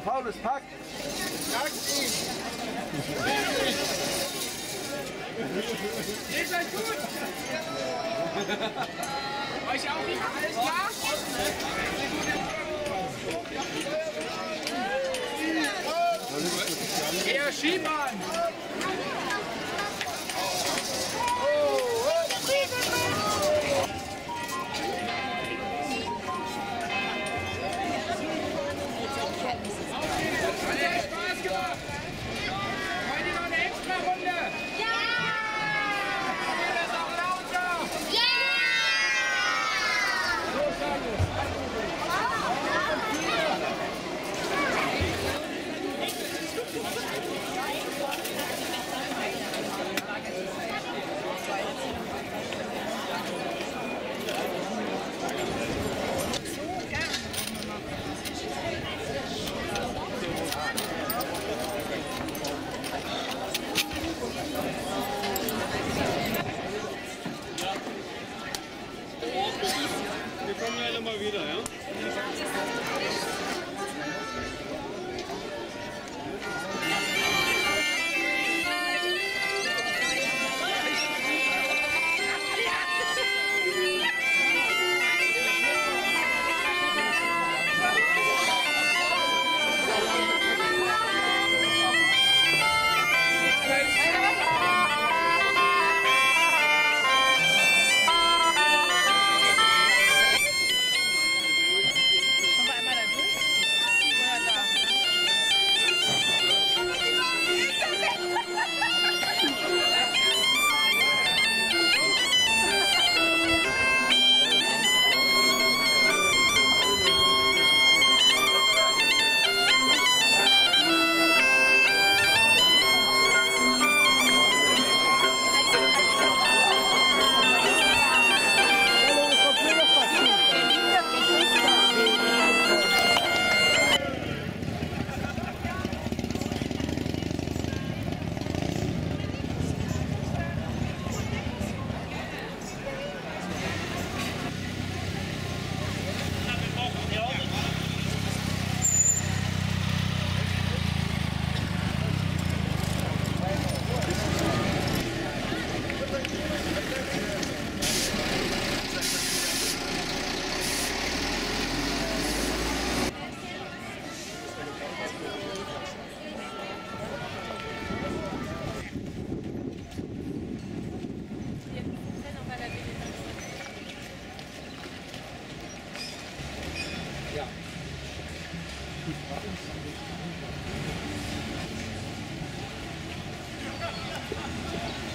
Paulus, pack! Pack ihn! Ihr seid gut! Euch auch nicht alles klar? Eher Skifahren! 한번 밀어요. Thank you.